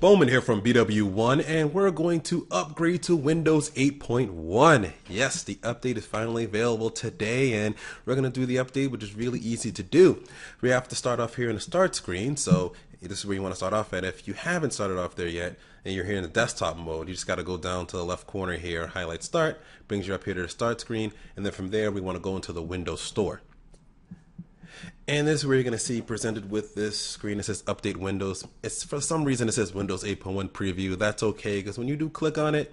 Bowman here from BWOne, and we're going to upgrade to Windows 8.1. Yes, the update is finally available today, and we're going to do the update, which is really easy to do. We have to start off here in the start screen, so this is where you want to start off at. If you haven't started off there yet, and you're here in the desktop mode, you just got to go down to the left corner here, highlight start, brings you up here to the start screen, and then from there, we want to go into the Windows Store. And this is where you're going to see presented with this screen It says Update Windows. It's for some reason it says Windows 8.1 Preview. That's okay because when you do click on it,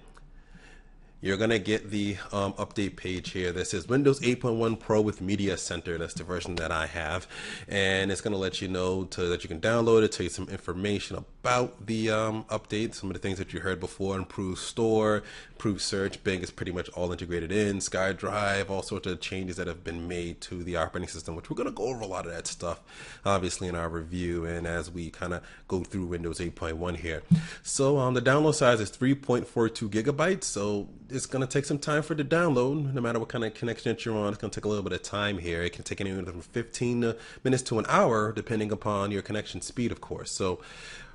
you're gonna get the um, update page here that says Windows 8.1 Pro with Media Center. That's the version that I have, and it's gonna let you know to, that you can download it, tell you some information about the um, update, some of the things that you heard before, improved store, improved search. Bing is pretty much all integrated in. SkyDrive, all sorts of changes that have been made to the operating system, which we're gonna go over a lot of that stuff, obviously in our review and as we kind of go through Windows 8.1 here. So um, the download size is 3.42 gigabytes. So it's going to take some time for the download. No matter what kind of connection that you're on, it's going to take a little bit of time here. It can take anywhere from 15 minutes to an hour, depending upon your connection speed, of course. So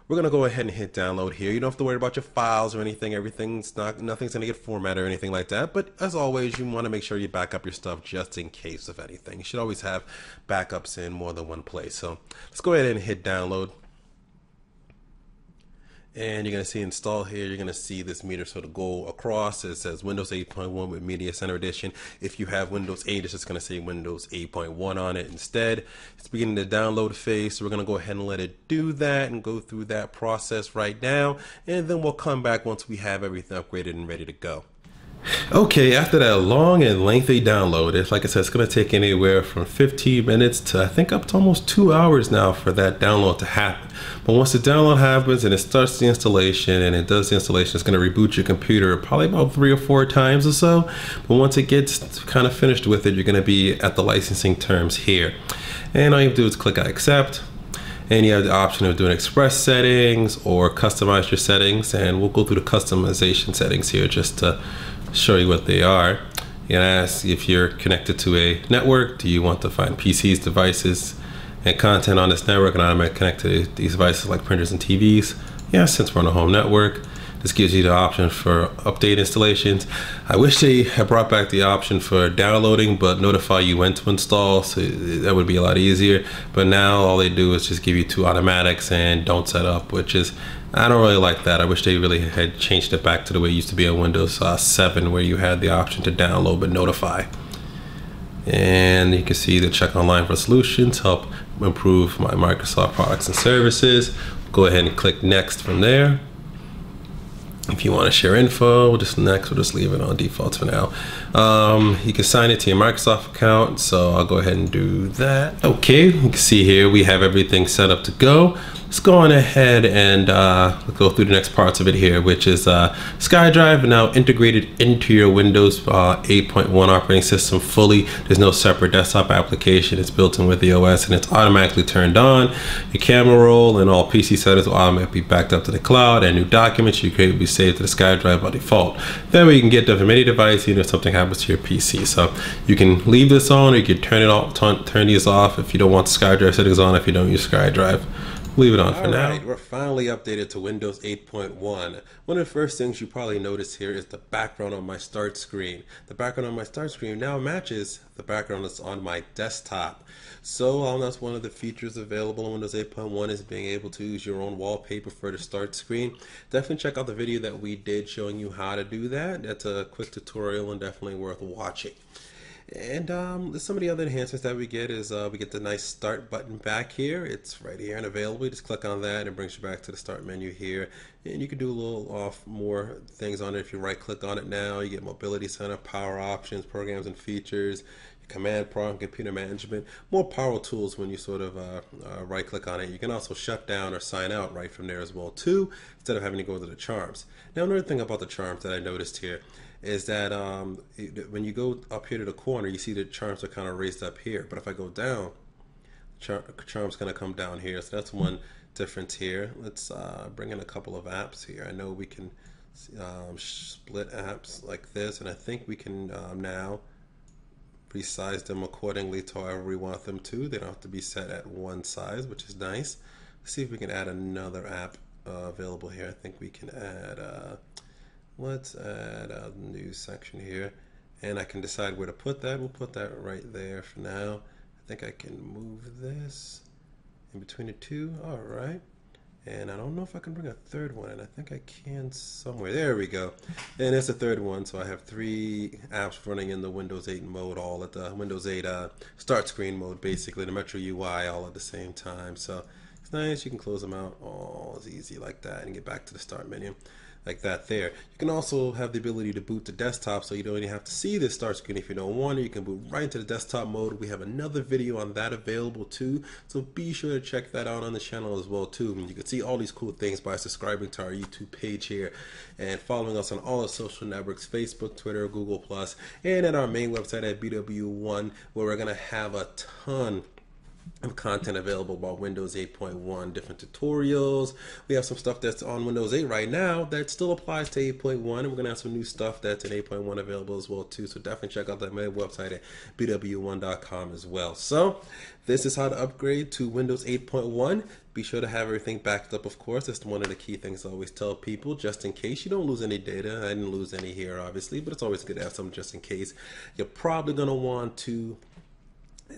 we're going to go ahead and hit download here. You don't have to worry about your files or anything. Everything's not, nothing's going to get formatted or anything like that. But as always, you want to make sure you back up your stuff just in case of anything. You should always have backups in more than one place. So let's go ahead and hit download and you're going to see install here you're going to see this meter. Sort of go across it says windows 8.1 with media center edition. If you have windows 8 it's just going to say windows 8.1 on it instead. It's beginning the download phase so we're going to go ahead and let it do that and go through that process right now. And then we'll come back once we have everything upgraded and ready to go Okay, after that long and lengthy download, it's like I said, it's going to take anywhere from 15 minutes to I think up to almost two hours now for that download to happen. But once the download happens and it starts the installation and it does the installation, it's going to reboot your computer probably about three or four times or so. But once it gets kind of finished with it, you're going to be at the licensing terms here. And all you have to do is click I accept and you have the option of doing express settings or customize your settings and we'll go through the customization settings here just to show you what they are. Can ask if you're connected to a network, do you want to find PCs, devices, and content on this network and automatically connect to these devices like printers and TVs? Yeah, since we're on a home network. This gives you the option for update installations. I wish they had brought back the option for downloading, but notify you when to install, so that would be a lot easier. But now all they do is just give you two automatics and don't set up, which is I don't really like that. I wish they really had changed it back to the way it used to be on Windows uh, 7, where you had the option to download but notify. And you can see the check online for solutions help improve my Microsoft products and services. Go ahead and click next from there. If you want to share info, just next, we'll just leave it on default for now. Um, you can sign it to your Microsoft account, so I'll go ahead and do that. Okay, you can see here we have everything set up to go let's go on ahead and uh, go through the next parts of it here, which is uh, SkyDrive now integrated into your Windows uh, 8.1 operating system fully. There's no separate desktop application. It's built in with the OS and it's automatically turned on. Your camera roll and all PC settings will automatically be backed up to the cloud and new documents you create will be saved to the SkyDrive by default. Then we can get them from any device even if something happens to your PC. So you can leave this on or you can turn it off, turn these off if you don't want SkyDrive settings on if you don't use SkyDrive leave it on for All now. Right, we're finally updated to Windows 8.1. One of the first things you probably notice here is the background on my start screen. The background on my start screen now matches the background that's on my desktop. So um, that's one of the features available in Windows 8.1 is being able to use your own wallpaper for the start screen. Definitely check out the video that we did showing you how to do that. That's a quick tutorial and definitely worth watching. And um, some of the other enhancements that we get is uh, we get the nice start button back here. It's right here and available. You just click on that and it brings you back to the start menu here. And you can do a little off more things on it if you right click on it now. You get mobility center, power options, programs and features, command prompt, computer management, more power tools when you sort of uh, uh, right click on it. You can also shut down or sign out right from there as well too, instead of having to go to the charms. Now another thing about the charms that I noticed here is that um, when you go up here to the corner, you see the charms are kind of raised up here. But if I go down, char charm's to come down here. So that's one difference here. Let's uh, bring in a couple of apps here. I know we can um, split apps like this, and I think we can um, now resize them accordingly to however we want them to. They don't have to be set at one size, which is nice. Let's see if we can add another app uh, available here. I think we can add, uh, let's add a new section here. And I can decide where to put that. We'll put that right there for now. I think I can move this in between the two. All right. And I don't know if I can bring a third one, and I think I can somewhere. There we go. And it's a third one, so I have three apps running in the Windows 8 mode, all at the Windows 8 uh, start screen mode, basically, the Metro UI all at the same time. So it's nice. You can close them out all as easy like that and get back to the start menu like that there. You can also have the ability to boot to desktop so you don't even have to see this start screen if you don't want. You can boot right into the desktop mode. We have another video on that available too. So be sure to check that out on the channel as well too. And you can see all these cool things by subscribing to our YouTube page here and following us on all the social networks, Facebook, Twitter, Google Plus, and at our main website at BWOne where we're going to have a ton content available about Windows 8.1, different tutorials. We have some stuff that's on Windows 8 right now that still applies to 8.1, and we're gonna have some new stuff that's in 8.1 available as well too. So definitely check out that website at bwone.com as well. So this is how to upgrade to Windows 8.1. Be sure to have everything backed up, of course. That's one of the key things I always tell people, just in case you don't lose any data. I didn't lose any here, obviously, but it's always good to have some just in case. You're probably gonna want to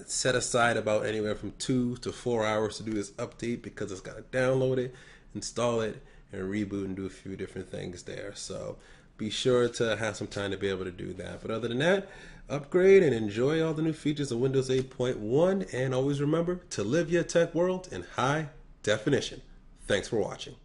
set aside about anywhere from two to four hours to do this update because it's got to download it, install it, and reboot and do a few different things there. So be sure to have some time to be able to do that. But other than that, upgrade and enjoy all the new features of Windows 8.1. And always remember to live your tech world in high definition. Thanks for watching.